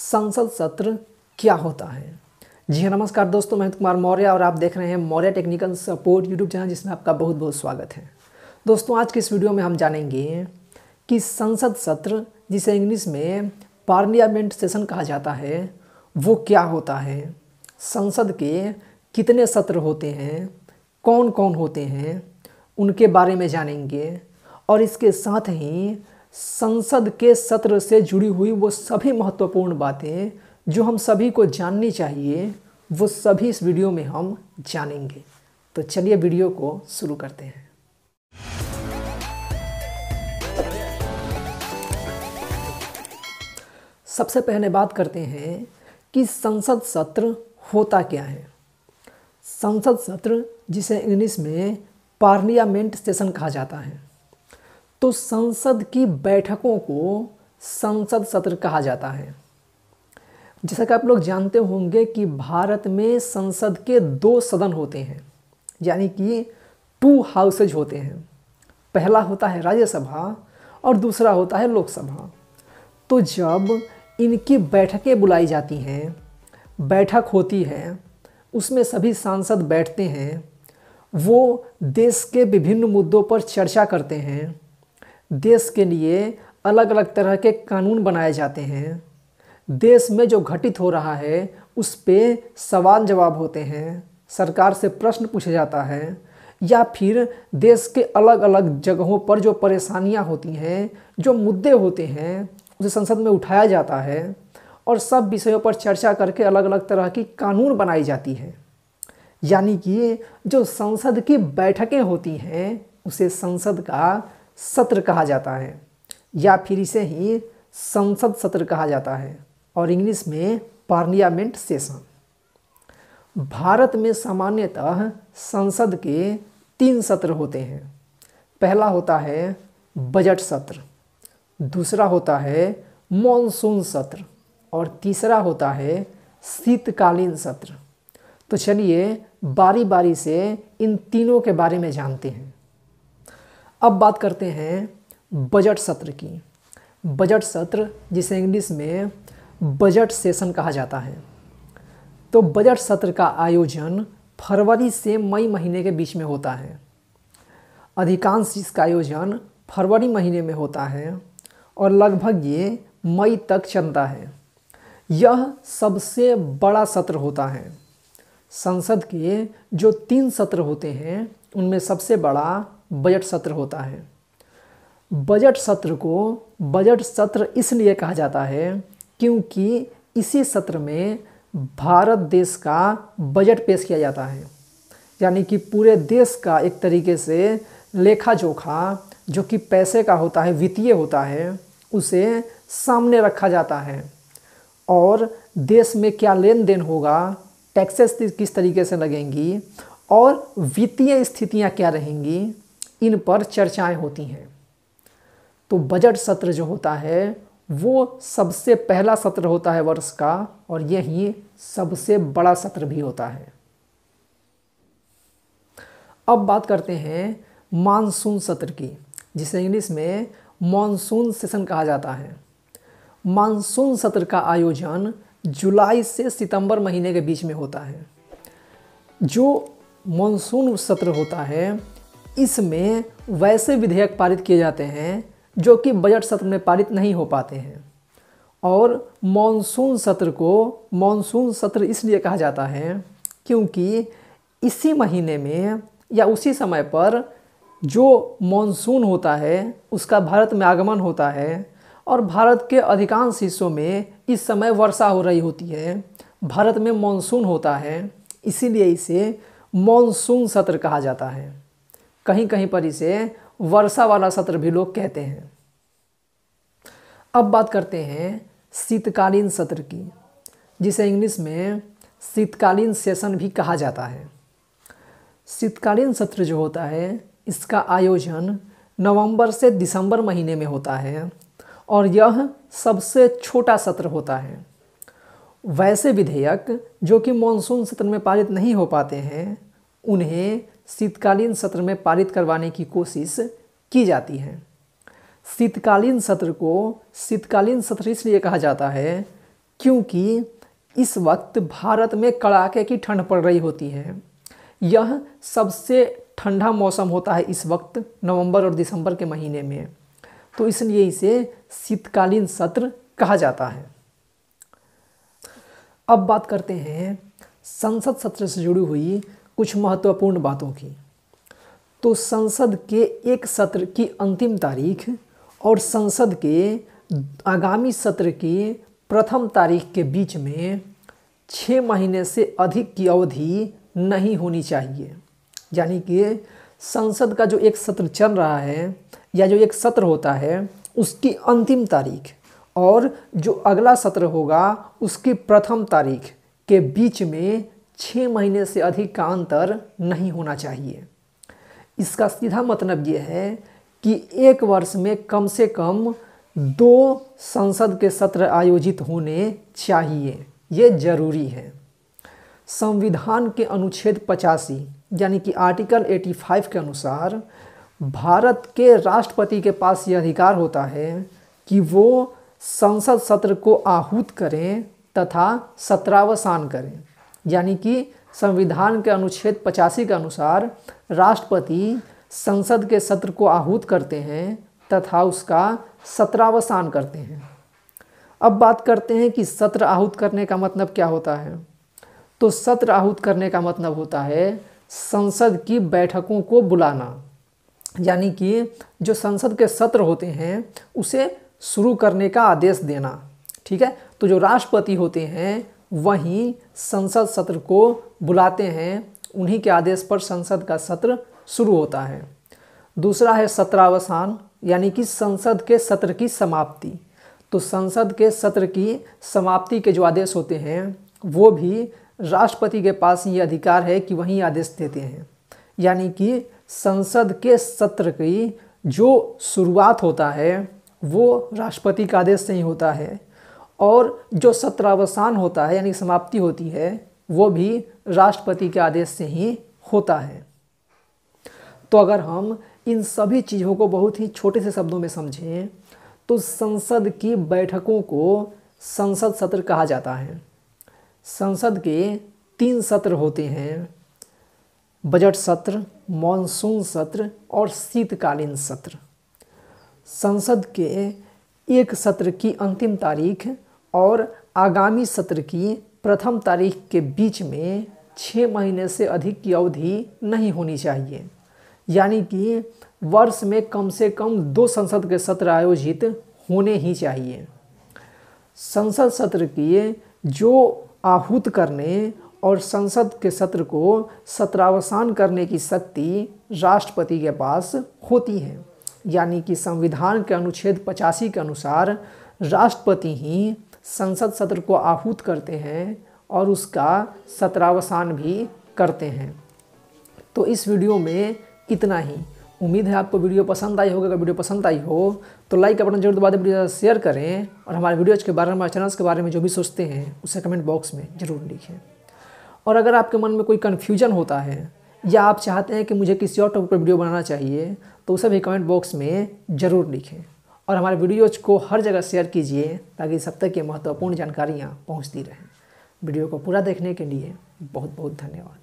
संसद सत्र क्या होता है? जी हाँ नमस्कार दोस्तों, मैं कुमार मौर्य और आप देख रहे हैं Maurya technical support YouTube channel, जिसमें आपका बहुत बहुत स्वागत है। दोस्तों, आज के इस वीडियो में हम जानेंगे कि संसद सत्र, जिसे इंग्लिश में पार्लियामेंट सेशन कहा जाता है, वो क्या होता है? संसद के कितने सत्र होते हैं? कौन कौन होते हैं? उनके बारे में जानेंगे। और इसके साथ ही संसद के सत्र से जुड़ी हुई वो सभी महत्वपूर्ण बातें जो हम सभी को जाननी चाहिए, वो सभी इस वीडियो में हम जानेंगे। तो चलिए वीडियो को शुरू करते हैं। सबसे पहले बात करते हैं कि संसद सत्र होता क्या है। संसद सत्र, जिसे इंग्लिश में पार्लियामेंट सेशन कहा जाता है। तो संसद की बैठकों को संसद सत्र कहा जाता है। जैसा कि आप लोग जानते होंगे कि भारत में संसद के दो सदन होते हैं, यानी कि टू हाउसेज होते हैं। पहला होता है राज्यसभा और दूसरा होता है लोकसभा। तो जब इनकी बैठकें बुलाई जाती हैं, बैठक होती है, उसमें सभी सांसद बैठते हैं, वो देश के विभिन्न मुद्दों पर चर्चा करते हैं देश के लिए अलग अलग तरह के कानून बनाए जाते हैं। देश में जो घटित हो रहा है, उस पर सवाल जवाब होते हैं, सरकार से प्रश्न पूछा जाता है, या फिर देश के अलग अलग जगहों पर जो परेशानियाँ होती हैं, जो मुद्दे होते हैं, उसे संसद में उठाया जाता है, और सब विषयों पर चर्चा करके अलग अलग तरह की कानून बनाई जाती है। यानी कि जो संसद की बैठकें होती हैं, उसे संसद का सत्र कहा जाता है, या फिर इसे ही संसद सत्र कहा जाता है, और इंग्लिश में पार्लियामेंट सेशन। भारत में सामान्यतः संसद के तीन सत्र होते हैं। पहला होता है बजट सत्र, दूसरा होता है मॉनसून सत्र, और तीसरा होता है शीतकालीन सत्र। तो चलिए बारी बारी से इन तीनों के बारे में जानते हैं। अब बात करते हैं बजट सत्र की। बजट सत्र, जिसे इंग्लिश में बजट सेशन कहा जाता है। तो बजट सत्र का आयोजन फरवरी से मई महीने के बीच में होता है। अधिकांश इसका आयोजन फरवरी महीने में होता है और लगभग ये मई तक चलता है। यह सबसे बड़ा सत्र होता है। संसद के जो तीन सत्र होते हैं, उनमें सबसे बड़ा बजट सत्र होता है। बजट सत्र को बजट सत्र इसलिए कहा जाता है क्योंकि इसी सत्र में भारत देश का बजट पेश किया जाता है। यानी कि पूरे देश का एक तरीके से लेखा जोखा जो कि पैसे का होता है, वित्तीय होता है, उसे सामने रखा जाता है। और देश में क्या लेन देन होगा टैक्सेस किस तरीके से लगेंगी और वित्तीय स्थितियाँ क्या रहेंगी इन पर चर्चाएँ होती हैं। तो बजट सत्र जो होता है, वो सबसे पहला सत्र होता है वर्ष का और यही सबसे बड़ा सत्र भी होता है। अब बात करते हैं मानसून सत्र की, जिसे इंग्लिश में मानसून सेशन कहा जाता है। मानसून सत्र का आयोजन जुलाई से सितंबर महीने के बीच में होता है। जो मानसून सत्र होता है इसमें वैसे विधेयक पारित किए जाते हैं जो कि बजट सत्र में पारित नहीं हो पाते हैं। और मानसून सत्र को मानसून सत्र इसलिए कहा जाता है क्योंकि इसी महीने में या उसी समय पर जो मानसून होता है, उसका भारत में आगमन होता है और भारत के अधिकांश हिस्सों में इस समय वर्षा हो रही होती है। भारत में मानसून होता है, इसीलिए इसे मानसून सत्र कहा जाता है। कहीं कहीं पर इसे वर्षा वाला सत्र भी लोग कहते हैं। अब बात करते हैं शीतकालीन सत्र की, जिसे इंग्लिश में शीतकालीन सेशन भी कहा जाता है। शीतकालीन सत्र जो होता है, इसका आयोजन नवंबर से दिसंबर महीने में होता है और यह सबसे छोटा सत्र होता है। वैसे विधेयक जो कि मानसून सत्र में पारित नहीं हो पाते हैं, उन्हें शीतकालीन सत्र में पारित करवाने की कोशिश की जाती है। शीतकालीन सत्र को शीतकालीन सत्र इसलिए कहा जाता है क्योंकि इस वक्त भारत में कड़ाके की ठंड पड़ रही होती है। यह सबसे ठंडा मौसम होता है इस वक्त, नवंबर और दिसंबर के महीने में। तो इसलिए इसे शीतकालीन सत्र कहा जाता है। अब बात करते हैं संसद सत्र से जुड़ी हुई कुछ महत्वपूर्ण बातों की। तो संसद के एक सत्र की अंतिम तारीख और संसद के आगामी सत्र की प्रथम तारीख के बीच में छः महीने से अधिक की अवधि नहीं होनी चाहिए। यानी कि संसद का जो एक सत्र चल रहा है या जो एक सत्र होता है, उसकी अंतिम तारीख और जो अगला सत्र होगा, उसकी प्रथम तारीख के बीच में छः महीने से अधिक का अंतर नहीं होना चाहिए। इसका सीधा मतलब ये है कि एक वर्ष में कम से कम दो संसद के सत्र आयोजित होने चाहिए। ये ज़रूरी है। संविधान के अनुच्छेद पचासी, यानी कि आर्टिकल 85 के अनुसार भारत के राष्ट्रपति के पास ये अधिकार होता है कि वो संसद सत्र को आहूत करें तथा सत्रावसान करें। यानी कि संविधान के अनुच्छेद पचासी के अनुसार राष्ट्रपति संसद के सत्र को आहूत करते हैं तथा उसका सत्रावसान करते हैं। अब बात करते हैं कि सत्र आहूत करने का मतलब क्या होता है। तो सत्र आहूत करने का मतलब होता है संसद की बैठकों को बुलाना। यानी कि जो संसद के सत्र होते हैं, उसे शुरू करने का आदेश देना। ठीक है? तो जो राष्ट्रपति होते हैं वहीं संसद सत्र को बुलाते हैं, उन्हीं के आदेश पर संसद का सत्र शुरू होता है। दूसरा है सत्रावसान, यानी कि संसद के सत्र की समाप्ति। तो संसद के सत्र की समाप्ति के जो आदेश होते हैं, वो भी राष्ट्रपति के पास ये अधिकार है कि वही आदेश देते हैं। यानी कि संसद के सत्र की जो शुरुआत होता है, वो राष्ट्रपति का आदेश से ही होता है। और जो सत्रावसान होता है, यानी समाप्ति होती है, वो भी राष्ट्रपति के आदेश से ही होता है। तो अगर हम इन सभी चीज़ों को बहुत ही छोटे से शब्दों में समझें तो संसद की बैठकों को संसद सत्र कहा जाता है। संसद के तीन सत्र होते हैं, बजट सत्र, मॉनसून सत्र और शीतकालीन सत्र। संसद के एक सत्र की अंतिम तारीख और आगामी सत्र की प्रथम तारीख के बीच में छः महीने से अधिक की अवधि नहीं होनी चाहिए। यानी कि वर्ष में कम से कम दो संसद के सत्र आयोजित होने ही चाहिए। संसद सत्र की जो आहूत करने और संसद के सत्र को सत्रावसान करने की शक्ति राष्ट्रपति के पास होती है। यानी कि संविधान के अनुच्छेद पचासी के अनुसार राष्ट्रपति ही संसद सत्र को आहूत करते हैं और उसका सत्रावसान भी करते हैं। तो इस वीडियो में इतना ही। उम्मीद है आपको वीडियो पसंद आई होगा। अगर वीडियो पसंद आई हो तो लाइक अपना ज़रूर दबा दें, वीडियो शेयर करें और हमारे वीडियोज़ के बारे में, हमारे चैनल्स के बारे में जो भी सोचते हैं, उसे कमेंट बॉक्स में ज़रूर लिखें। और अगर आपके मन में कोई कन्फ्यूज़न होता है या आप चाहते हैं कि मुझे किसी और टॉपिक पर वीडियो बनाना चाहिए तो उसे भी कमेंट बॉक्स में ज़रूर लिखें। और हमारे वीडियोज़ को हर जगह शेयर कीजिए ताकि सब तक ये महत्वपूर्ण जानकारियाँ पहुँचती रहें। वीडियो को पूरा देखने के लिए बहुत बहुत धन्यवाद।